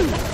Ooh!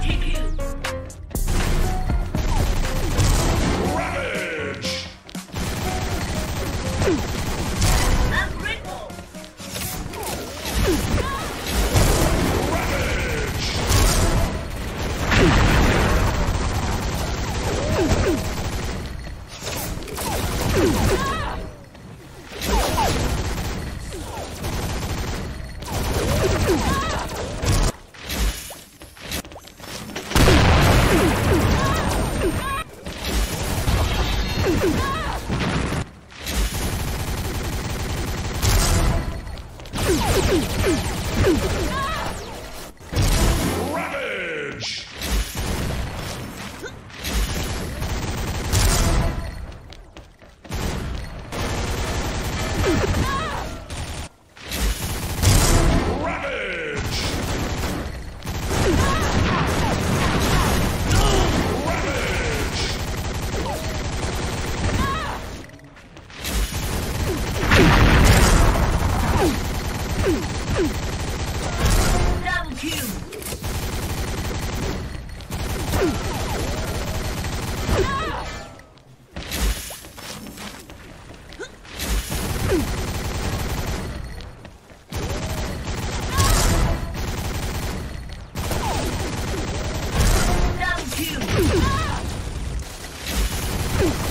Multi-kill. Ungrateful. Ravage!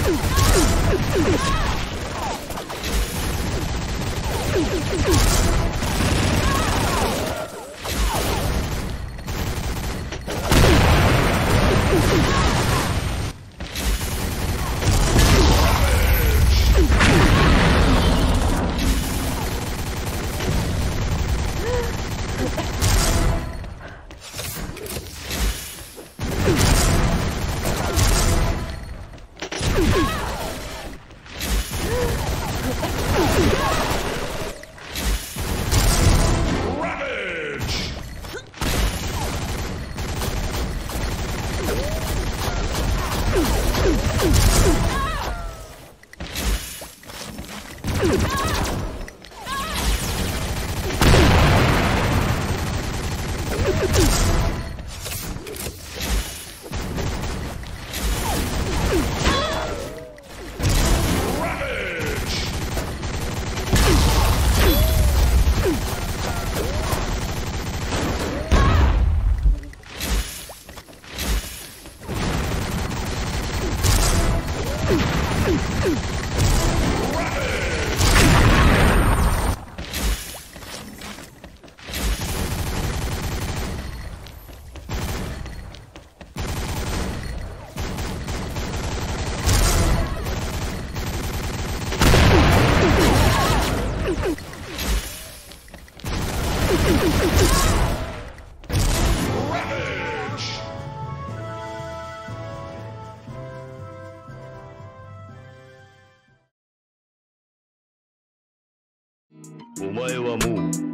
Ravage! Ravage! Ooh, ooh, ooh. お前はもう